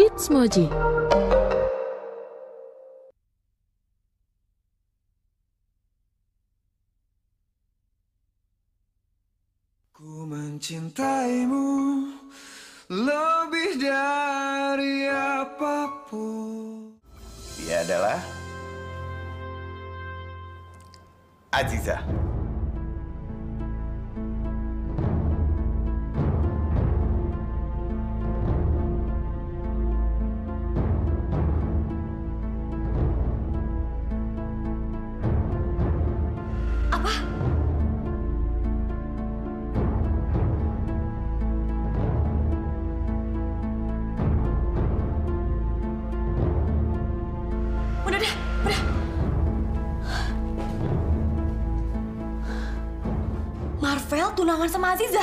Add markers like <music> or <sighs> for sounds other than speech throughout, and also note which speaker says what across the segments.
Speaker 1: It's Moji.
Speaker 2: Ku mencintaimu lebih dari apa pun.
Speaker 3: Dia adalah Aziza.
Speaker 4: Tunangan sama Aziza.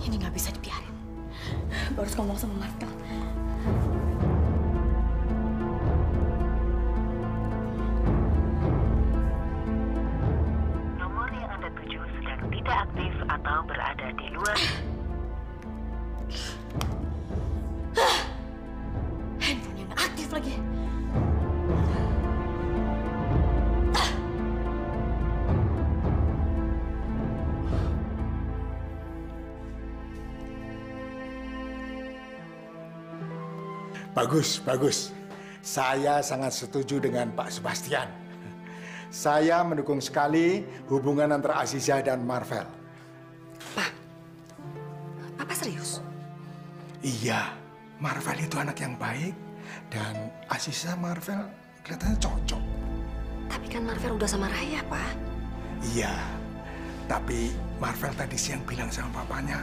Speaker 4: Ini nggak bisa dibiarin. Gue harus ngomong sama Marvel.
Speaker 5: Bagus, bagus. Saya sangat setuju dengan Pak Sebastian. Saya mendukung sekali hubungan antara Aziza dan Marvel.
Speaker 4: Papa serius?
Speaker 5: Iya, Marvel itu anak yang baik dan Aziza Marvel kelihatannya cocok.
Speaker 4: Tapi kan Marvel udah sama Raya, Pak.
Speaker 5: Iya, tapi Marvel tadi siang bilang sama papanya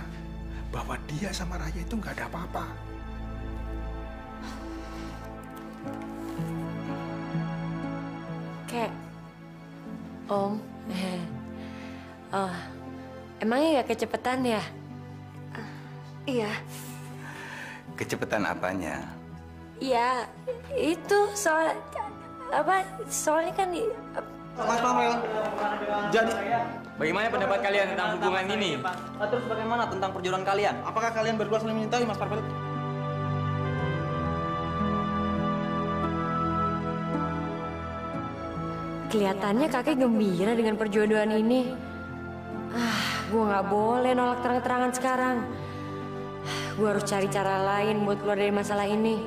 Speaker 5: bahwa dia sama Raya itu nggak ada apa-apa.
Speaker 6: Kayak Om, eh, <laughs> oh, emangnya gak kecepetan ya?
Speaker 4: Iya.
Speaker 3: Kecepatan apanya?
Speaker 6: Iya, itu soal apa? Soalnya kan
Speaker 7: Mas Marvel, jadi
Speaker 8: Bagaimana pendapat kalian tentang hubungan ini?
Speaker 7: terus bagaimana tentang perjodohan kalian? Apakah kalian berdua saling mencintai Mas Marvel?
Speaker 6: Kelihatannya kakek gembira dengan perjodohan ini. Ah, gue nggak boleh nolak terang-terangan sekarang. Gue harus cari cara lain buat keluar dari masalah ini.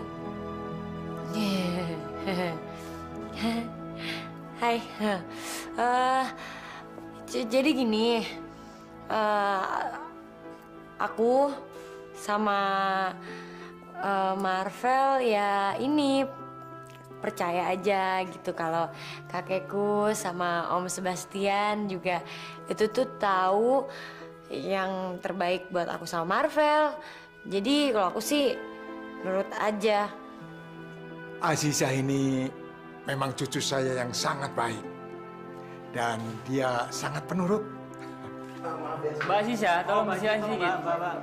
Speaker 6: <laughs> Hai, j- jadi gini, eh, aku sama eh, Marvel ya ini percaya aja gitu kalau kakekku sama Om Sebastian juga itu tuh tahu yang terbaik buat aku sama Marvel. Jadi kalau aku sih nurut aja.
Speaker 5: Aziza ini memang cucu saya yang sangat baik. Dan dia sangat penurut.
Speaker 8: Mbak Sisa, tolong bersihin sedikit.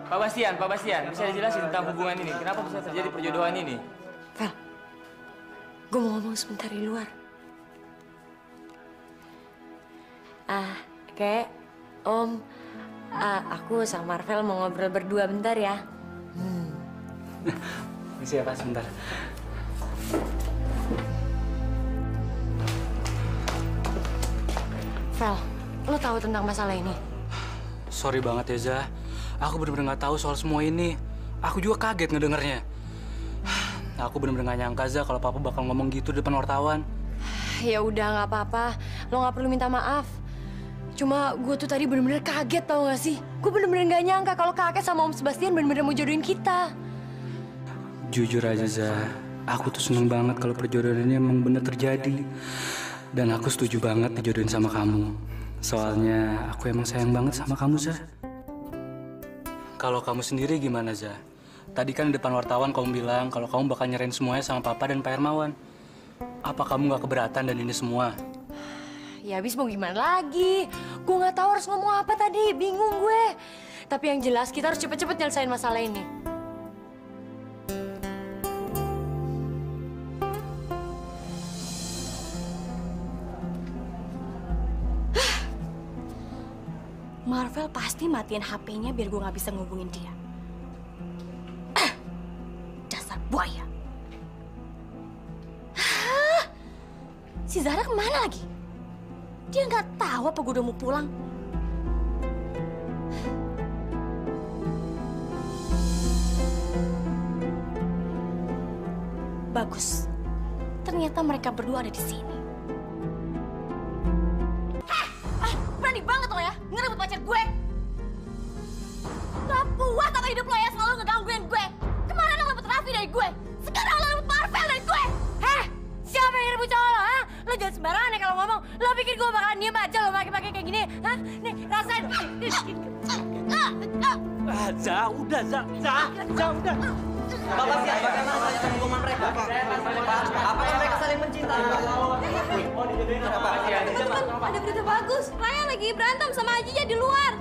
Speaker 8: Pak Bastian, Pak Bastian, bisa dijelasin tentang hubungan ini? Kenapa bisa terjadi perjodohan ini?
Speaker 6: Vel, gue mau ngomong sebentar di luar. Ah, kayak Om, ah, aku sama Marvel mau ngobrol berdua bentar ya.
Speaker 8: Misi ya Pak, sebentar.
Speaker 6: Vel, lo tahu tentang masalah ini?
Speaker 8: Sorry banget ya, Zah. Aku bener-bener gak tahu soal semua ini. Aku juga kaget ngedengernya. Aku bener-bener gak nyangka, Zah, kalau Papa bakal ngomong gitu di depan wartawan.
Speaker 6: Ya udah nggak apa-apa, lo nggak perlu minta maaf. Cuma gue tuh tadi bener-bener kaget tau gak sih? Gue bener-bener gak nyangka kalau kakek sama Om Sebastian bener-bener mau jodohin kita.
Speaker 8: Jujur aja, Zah. Aku tuh seneng banget kalau perjodohan ini emang bener terjadi. Dan aku setuju banget dijodohin sama kamu. Soalnya aku emang sayang banget sama kamu, Zah. Kalau kamu sendiri gimana, Zah? Tadi kan di depan wartawan kamu bilang kalau kamu bakal nyerahin semuanya sama Papa dan Pak Hermawan. Apa kamu gak keberatan dan ini semua?
Speaker 6: Ya habis mau gimana lagi? Gue nggak tahu harus ngomong apa tadi, bingung gue. Tapi yang jelas kita harus cepet-cepet nyelesain masalah ini.
Speaker 4: Marvel pasti matiin HP-nya biar gue nggak bisa ngubungin dia. Si Zara ke mana lagi? Dia nggak tahu apa gue udah mau pulang. Bagus. Ternyata mereka berdua ada di sini. Hah! Ah, berani banget lo ya ngerebut pacar gue. Gak puas sama hidup lo ya selalu ngegangguin gue. Kemarin lo rebut Raffi dari gue. Lo jangan sembarangan ya kalau ngomong. Lo pikir gue bakalan diem aja lo pakai-pakai kayak gini? Hah? Nih, rasain. Ah, ah.
Speaker 7: Ah, Za, udah, Za, Za, Za, udah. Bapak siap, bagaimana melanjutkan hubungan mereka? Apakah mereka saling mencintai?
Speaker 4: Teman-teman, ada berita bagus. Raya lagi berantem sama Ajinya di luar.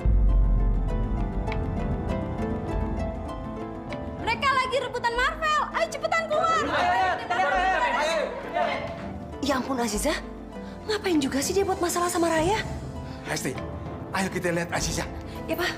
Speaker 4: Mereka lagi rebutan Marvel. Ayo cepetan keluar.
Speaker 1: Ya ampun Aziza, ngapain juga sih dia buat masalah sama Raya?
Speaker 5: Hesti, ayo kita lihat Aziza.
Speaker 1: Ya Pak,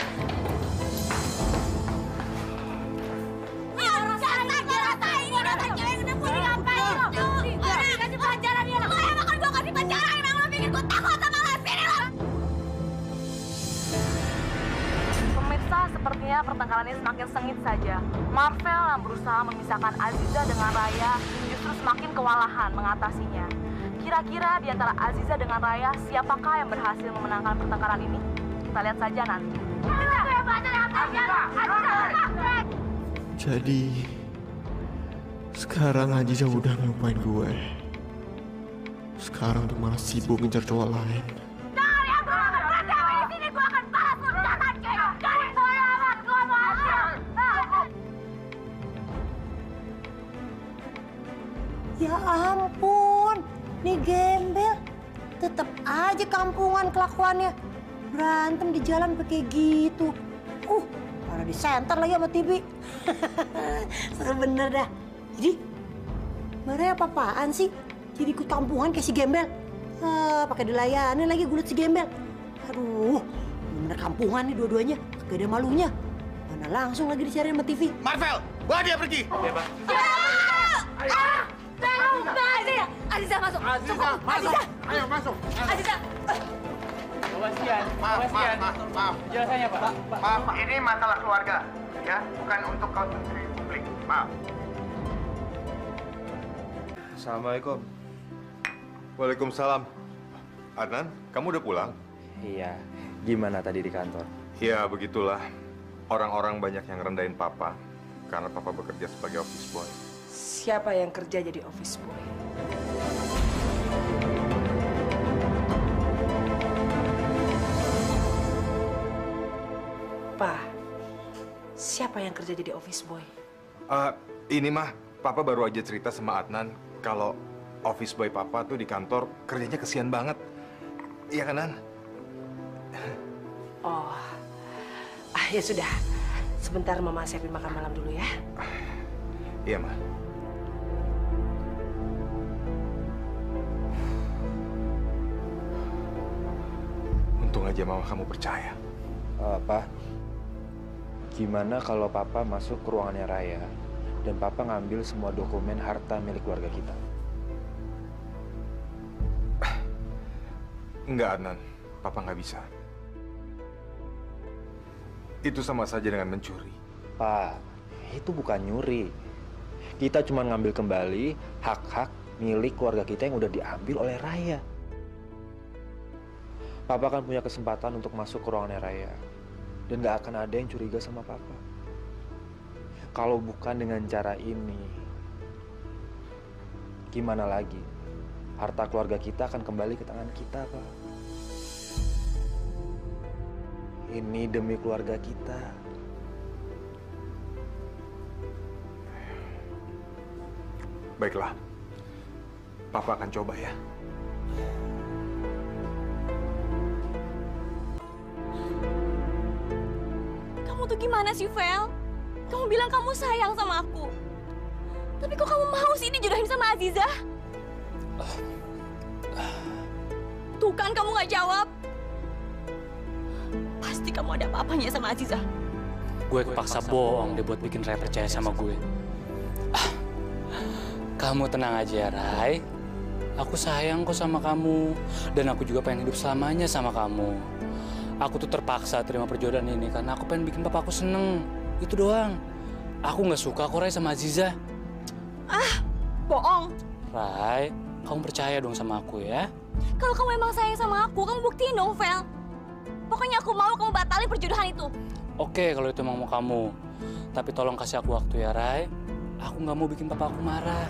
Speaker 9: pertengkaran ini semakin sengit saja. Marvel yang berusaha memisahkan Aziza dengan Raya justru semakin kewalahan mengatasinya. Kira-kira di antara Aziza dengan Raya, siapakah yang berhasil memenangkan pertengkaran ini? Kita lihat saja nanti.
Speaker 10: Jadi sekarang Aziza udah ngelupain gue. Sekarang tuh malah sibuk ngejar cowok lain.
Speaker 1: Aja kampungan kelakuannya. Berantem di jalan pakai gitu. Uh, mana di center lagi sama TV. <laughs> Seru bener dah. Jadi, Maria apa-apaan sih? Jadi ikut kampungan kayak si gembel. Ah, pakai dilayani lagi gulut si gembel. Aduh, bener kampungan nih dua-duanya. Gak ada malunya. Mana langsung lagi dicari sama TV.
Speaker 5: Marvel, bawa dia pergi.
Speaker 4: Aziza, Aziza masuk.
Speaker 5: Aziza, masuk. Ayo masuk.
Speaker 4: Aziza.
Speaker 5: Maaf, maaf, maaf, maaf.
Speaker 7: Jelasannya, Pak.
Speaker 5: Maaf, ini masalah keluarga, ya, bukan untuk konsumsi publik. Maaf.
Speaker 10: Assalamualaikum. Waalaikumsalam. Adnan, kamu udah pulang?
Speaker 11: Iya, gimana tadi di kantor?
Speaker 10: Ya, begitulah. Orang-orang banyak yang rendahin Papa karena Papa bekerja sebagai office boy.
Speaker 1: Siapa yang kerja jadi office boy? Pak, siapa yang kerja jadi office boy?
Speaker 10: Eh, ini mah, Papa baru aja cerita sama Adnan kalau office boy Papa tuh di kantor kerjanya kesian banget. Iya kan, Nan?
Speaker 1: Oh, ah ya sudah. Sebentar Mama siapin makan malam dulu ya.
Speaker 10: Iya, Ma. Untung aja mama kamu percaya.
Speaker 11: Eh, Pak, gimana kalau Papa masuk ke ruangannya Raya dan Papa ngambil semua dokumen harta milik keluarga kita? <sighs>
Speaker 10: Enggak, Adnan. Papa nggak bisa. Itu sama saja dengan mencuri.
Speaker 11: Pak, itu bukan nyuri. Kita cuma ngambil kembali hak-hak milik keluarga kita yang udah diambil oleh Raya. Papa kan punya kesempatan untuk masuk ke ruangannya Raya. Dan gak akan ada yang curiga sama Papa. Kalau bukan dengan cara ini, gimana lagi? Harta keluarga kita akan kembali ke tangan kita, Pak. Ini demi keluarga kita.
Speaker 10: Baiklah. Papa akan coba ya.
Speaker 4: Tuh gimana sih, Vel? Kamu bilang kamu sayang sama aku. Tapi kok kamu mau sih dijodohin sama Aziza? Tuh kan kamu nggak jawab. Pasti kamu ada apa-apanya sama Aziza.
Speaker 8: Gue kepaksa bohong deh buat bikin Raya percaya sama gue. Kamu tenang aja, Rai. Aku sayang kok sama kamu. Dan aku juga pengen hidup selamanya sama kamu. Aku tuh terpaksa terima perjodohan ini karena aku pengen bikin papaku seneng. Itu doang. Aku nggak suka kok Rai sama Aziza.
Speaker 4: Ah, bohong.
Speaker 8: Rai, kamu percaya dong sama aku ya?
Speaker 4: Kalau kamu emang sayang sama aku, kamu buktiin dong, Vel. Pokoknya aku mau kamu batalin perjodohan itu.
Speaker 8: Oke kalau itu emang mau kamu. Tapi tolong kasih aku waktu ya, Rai. Aku nggak mau bikin papa aku marah.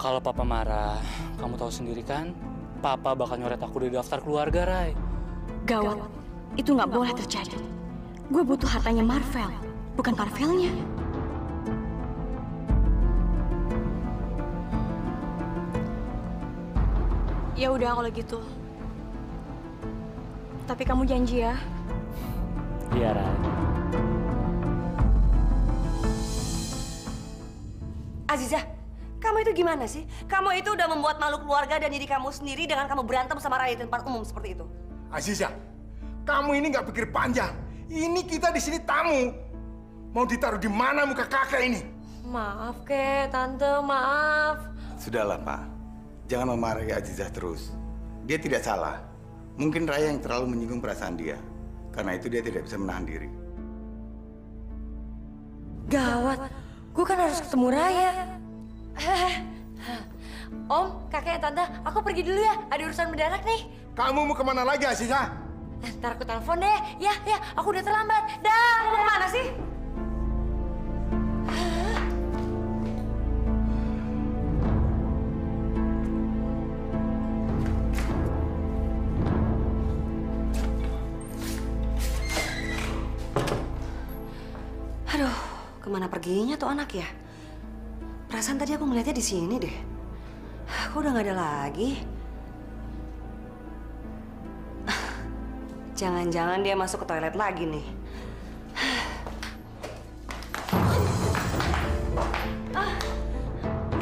Speaker 8: Kalau papa marah, kamu tahu sendiri kan? Papa bakal nyoret aku dari daftar keluarga, Rai.
Speaker 4: Gawat, itu nggak boleh terjadi. Gue butuh hartanya Marvel, bukan Marvelnya. Ya udah kalau gitu. Tapi kamu janji ya,
Speaker 8: Iya, Rai.
Speaker 1: Aziza, kamu itu gimana sih? Kamu itu udah membuat malu keluarga dan diri kamu sendiri dengan kamu berantem sama Raya di tempat umum seperti itu.
Speaker 5: Aziza, kamu ini nggak pikir panjang. Ini kita di sini tamu. Mau ditaruh di mana muka kakek ini?
Speaker 6: Maaf, Kek. Tante, maaf.
Speaker 3: Sudahlah, Pak. Jangan memarahi Azizah terus. Dia tidak salah. Mungkin Raya yang terlalu menyinggung perasaan dia. Karena itu dia tidak bisa menahan diri.
Speaker 6: Gawat. Gue kan harus ketemu Raya. Om, kakek, tante, aku pergi dulu ya. Ada urusan mendadak nih.
Speaker 5: Kamu mau ke mana lagi, Aziza?
Speaker 6: Ntar aku telepon deh. Ya, ya, aku udah terlambat. Dah. Mau ke mana sih?
Speaker 1: Aduh, ke mana perginya tuh anak ya? Perasaan tadi aku ngeliatnya di sini deh. Kok udah nggak ada lagi? Jangan-jangan dia masuk ke toilet lagi nih.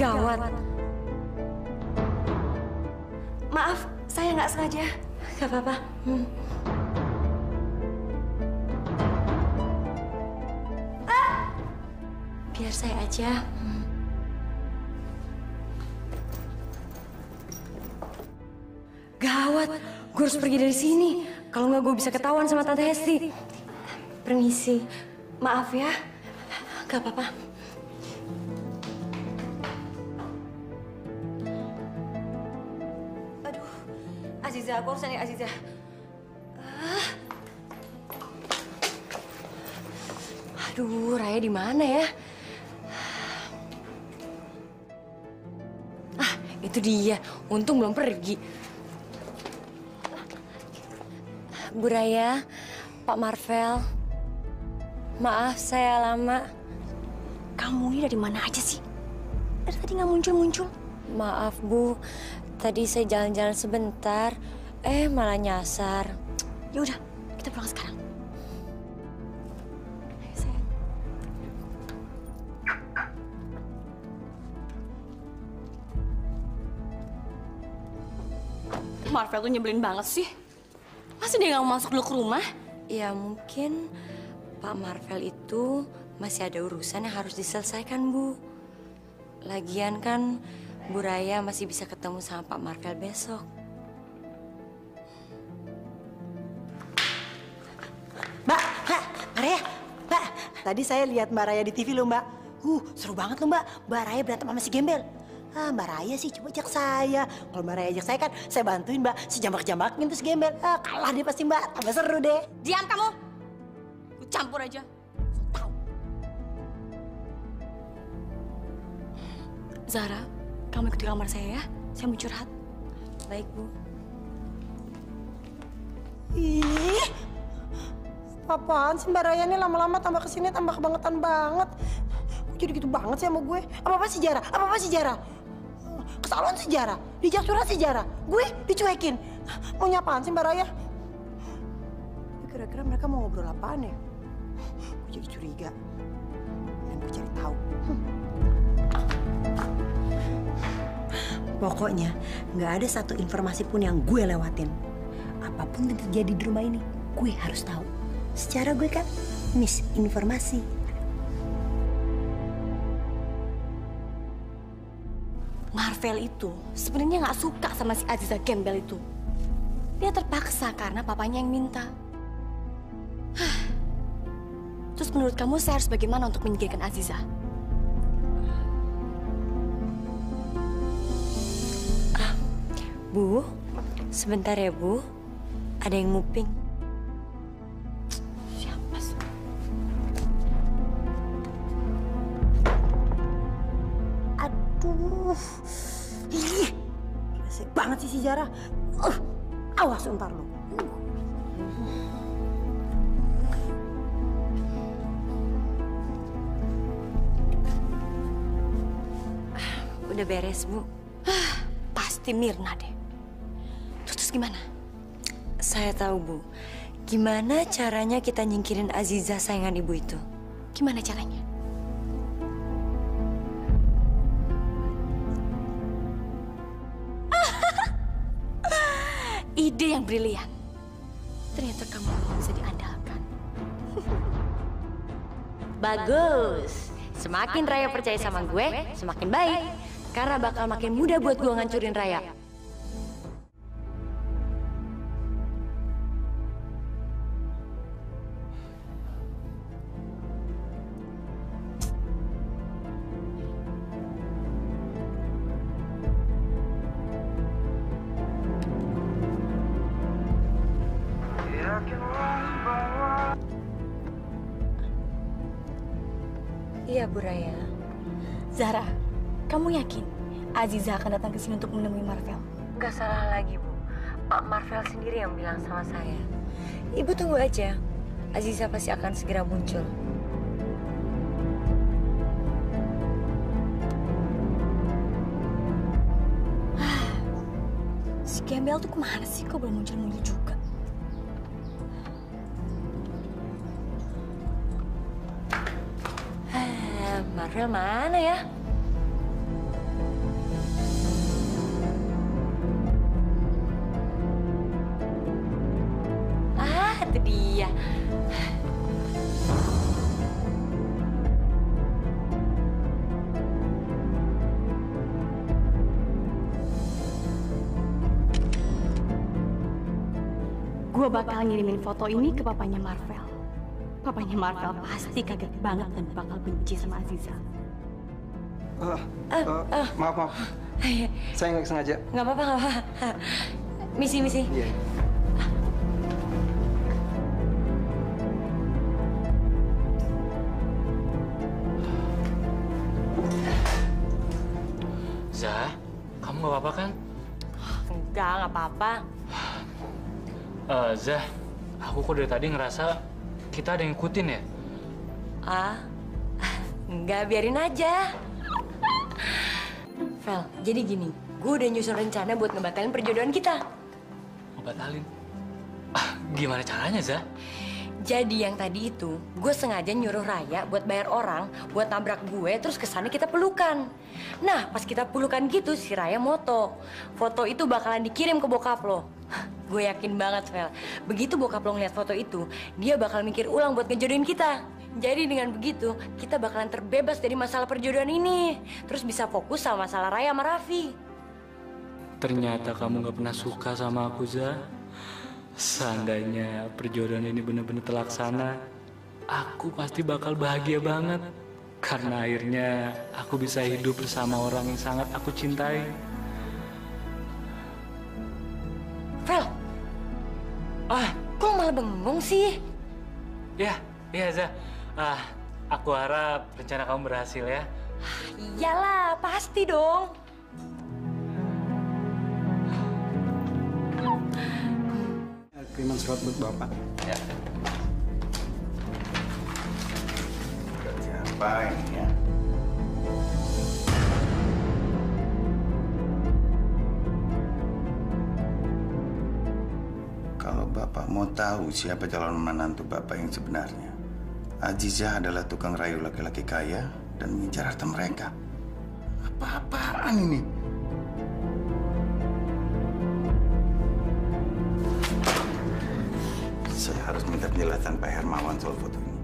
Speaker 6: Gawat.
Speaker 1: Maaf, saya nggak sengaja.
Speaker 6: Gak apa-apa. Hmm. Biar saya aja. Hmm. Gawat, gue harus pergi dari sini. Kalau nggak gue bisa ketahuan sama Tante Hesti. Permisi.
Speaker 1: Maaf ya.
Speaker 6: Gak apa-apa.
Speaker 1: Aduh, Aziza, aku harus nih Aziza. Ah,
Speaker 6: Aduh, Raya di mana ya? Ah, itu dia. Untung belum pergi. Bu Raya, Pak Marvel. Maaf saya lama.
Speaker 4: kamu ini dari mana aja sih? Dari tadi nggak muncul-muncul.
Speaker 6: Maaf Bu, tadi saya jalan-jalan sebentar, eh malah nyasar.
Speaker 4: Ya udah, kita pulang sekarang. Marvel tuh nyebelin banget sih. Masa dia nggak mau masuk dulu ke rumah?
Speaker 6: Ya mungkin Pak Marvel itu masih ada urusan yang harus diselesaikan Bu. Lagian kan Bu Raya masih bisa ketemu sama Pak Marvel besok.
Speaker 1: Mbak, Mbak, Mbak Raya, Mbak. Tadi saya lihat Mbak Raya di TV loh, Mbak. Uh, seru banget loh, Mbak. Mbak Raya berantem sama si Gembel. Ah, Mbak Raya sih coba ajak saya. Kalau Mbak Raya ajak saya kan, saya bantuin Mbak. Si jambak-jambakin si Gembel. Ah, kalah dia pasti Mbak. Tambah seru deh.
Speaker 4: Diam kamu. Lu campur aja. Tahu. Zara, kamu ikut di kamar saya ya. Saya mau curhat.
Speaker 6: Baik Bu.
Speaker 1: Ih, apaan sih Mbak Raya ini lama-lama tambah ke sini tambah kebangetan banget. Kok jadi gitu banget sih sama gue? Apa-apa sih Jara? Apa-apa sih Jara? Jara, dijak surat sih Jara. Gue dicuekin. Mau nyapaan sih Mbak Raya? Kira-kira mereka mau ngobrol apaan ya? Gue jadi curiga. Dan gue cari tahu. Pokoknya nggak ada satu informasi pun yang gue lewatin. Apa pun yang terjadi di rumah ini, gue harus tahu. Secara gue kan miss
Speaker 6: Marvel itu sebenarnya nggak suka sama si Aziza Gembel itu. Dia terpaksa karena papanya yang minta. Terus menurut kamu saya harus bagaimana untuk menyingkirkan Aziza? Ah, Bu, sebentar ya Bu. Ada yang nguping.
Speaker 1: Aduh. Ih, Resek banget sih si Zara. Uh, awas ntar lo.
Speaker 6: Udah beres, Bu. Ah, Pasti Mirna deh. Terus, terus gimana? Saya tahu, Bu. Gimana caranya kita nyingkirin Aziza sayangan ibu itu? Gimana caranya? Ide yang brilian. Ternyata kamu bisa diandalkan. <laughs> Bagus. Semakin Raya percaya sama gue, semakin baik. Karena bakal makin mudah buat gue ngancurin Raya.
Speaker 9: Aziza akan datang ke sini untuk menemui Marvel?
Speaker 6: Gak salah lagi, Bu. Pak Marvel sendiri yang bilang sama saya. Ibu tunggu aja. Aziza pasti akan segera muncul.
Speaker 9: Si Gembel tuh ke mana sih? Kok belum muncul-muncul juga?
Speaker 6: Ah, Marvel mana ya?
Speaker 9: Gue bakal ngirimin foto ini ke papanya Marvel. Papanya Marvel pasti kaget banget dan bakal benci sama Aziza.
Speaker 7: Eh, eh, maaf, maaf. Saya nggak sengaja.
Speaker 6: Nggak apa-apa, nggak apa-apa. Misi, misi.
Speaker 7: Iya.
Speaker 8: Zah, kamu gak apa-apa kan?
Speaker 6: Enggak, nggak apa-apa.
Speaker 8: Eh, Zah, aku kok dari tadi ngerasa kita ada yang ngikutin ya?
Speaker 6: Ah, enggak biarin aja. Vel, jadi gini, gue udah nyusun rencana buat ngebatalin perjodohan kita.
Speaker 8: Ngebatalin? Ah, gimana caranya, Zah?
Speaker 6: Jadi yang tadi itu, gue sengaja nyuruh Raya buat bayar orang, buat nabrak gue, terus ke sana kita pelukan. Nah, pas kita pelukan gitu, si Raya moto. Foto itu bakalan dikirim ke bokap lo. Gue yakin banget, Vel. Begitu bokap lo ngeliat foto itu, dia bakal mikir ulang buat ngejodohin kita. Jadi dengan begitu, kita bakalan terbebas dari masalah perjodohan ini. Terus bisa fokus sama masalah Raya sama Raffi.
Speaker 8: Ternyata kamu gak pernah suka sama aku, Zah. Seandainya perjodohan ini benar-benar terlaksana, aku pasti bakal bahagia banget. Karena akhirnya aku bisa hidup bersama orang yang sangat aku cintai.
Speaker 6: Bengong sih?
Speaker 8: ya, iya Zah. Ah, aku harap rencana kamu berhasil ya.
Speaker 6: Iyalah, pasti dong.
Speaker 7: Kiriman surat buat Bapak.
Speaker 3: Ya. Siapa ini ya? Bapak mau tahu siapa calon menantu Bapak yang sebenarnya, Azizah adalah tukang rayu laki-laki kaya dan mengincar harta mereka. Apa-apaan ini? Saya harus minta penjelasan Pak Hermawan soal foto ini.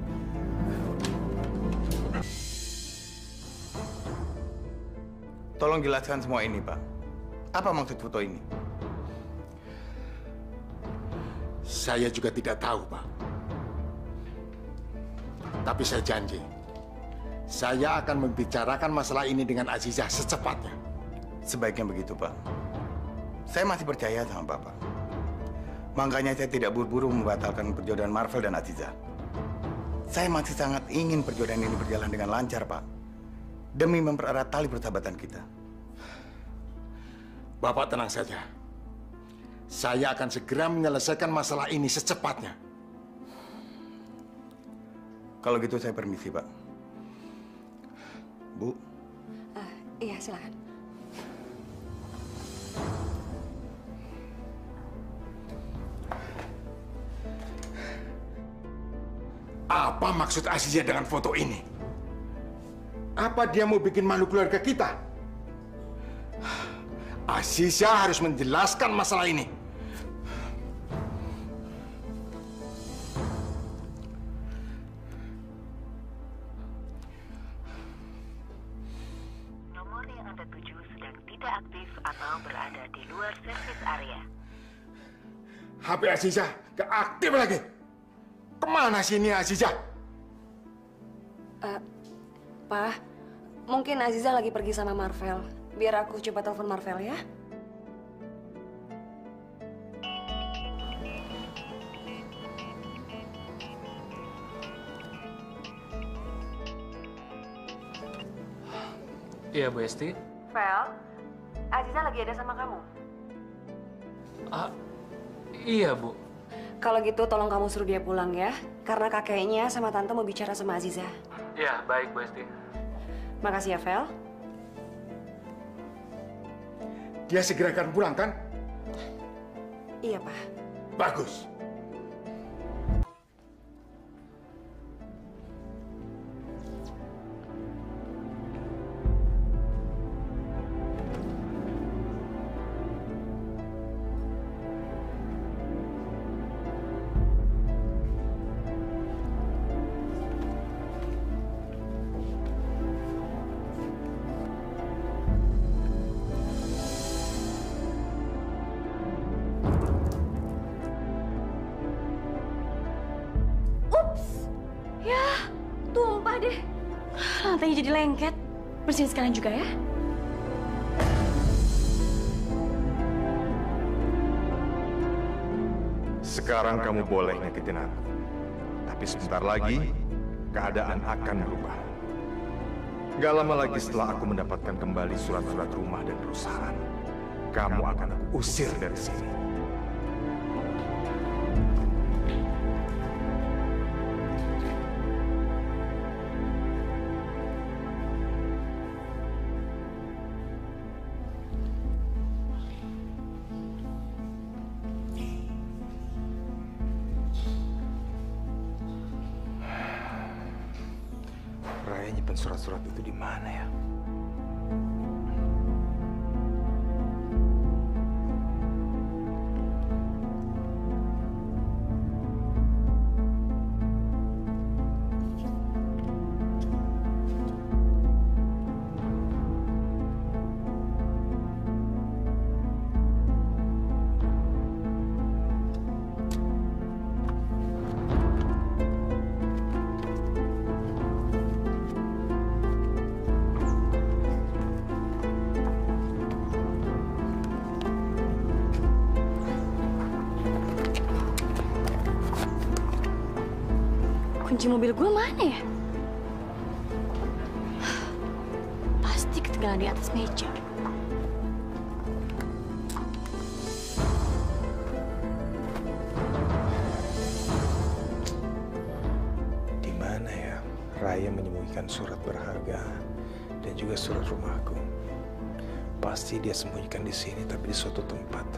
Speaker 3: Tolong jelaskan semua ini, Pak. Apa maksud foto ini?
Speaker 5: Saya juga tidak tahu, Pak. Tapi saya janji, saya akan membicarakan masalah ini dengan Aziza secepatnya.
Speaker 3: Sebaiknya begitu, Pak. Saya masih percaya sama Bapak. Makanya saya tidak buru-buru membatalkan perjodohan Marvel dan Aziza. Saya masih sangat ingin perjodohan ini berjalan dengan lancar, Pak. Demi mempererat tali persahabatan kita.
Speaker 5: Bapak tenang saja. Saya akan segera menyelesaikan masalah ini secepatnya.
Speaker 3: Kalau gitu saya permisi, Pak. Bu,
Speaker 12: Iya, silakan.
Speaker 5: Apa maksud Aziza dengan foto ini? Apa dia mau bikin malu keluarga kita? Aziza harus menjelaskan masalah ini.
Speaker 13: 7 sedang tidak aktif atau berada di luar servis area.
Speaker 5: HP Aziza gak aktif lagi. Ke mana sini Aziza?
Speaker 12: Uh, Pak, mungkin Aziza lagi pergi sama Marvel. Biar aku coba telepon Marvel ya.
Speaker 8: Iya, Bu Esti.
Speaker 12: Vel, Aziza lagi ada sama kamu.
Speaker 8: Ah, iya, Bu.
Speaker 12: Kalau gitu tolong kamu suruh dia pulang ya. Karena kakeknya sama tante mau bicara sama Aziza.
Speaker 8: Iya, baik, Bu Esti.
Speaker 12: Makasih ya, Vel.
Speaker 5: Dia segera akan pulang kan?
Speaker 12: Iya, Pak.
Speaker 5: Bagus.
Speaker 10: Sekarang kamu boleh nyakitin aku. Tapi sebentar lagi, keadaan akan berubah. Gak lama lagi setelah aku mendapatkan kembali surat-surat rumah dan perusahaan, kamu akan usir dari sini.
Speaker 12: Kunci mobil gue mana ya? Pasti ketinggalan di atas meja.
Speaker 11: Di mana ya Raya menyembunyikan surat berharga dan juga surat rumahku? Pasti dia sembunyikan di sini, tapi di suatu tempat.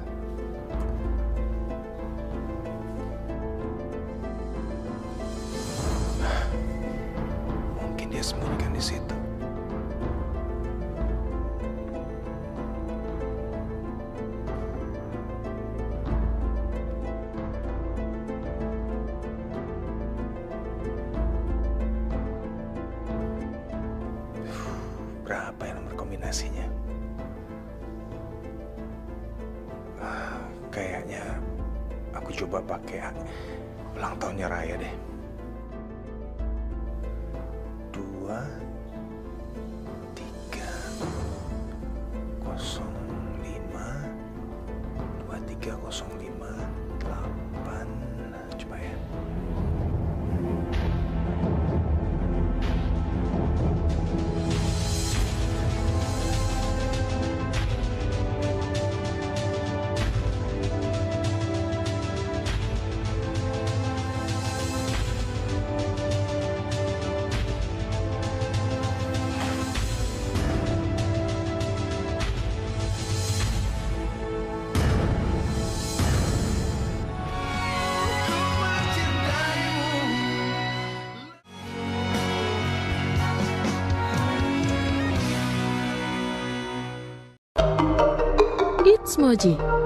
Speaker 10: 兄弟。
Speaker 14: It's Moji,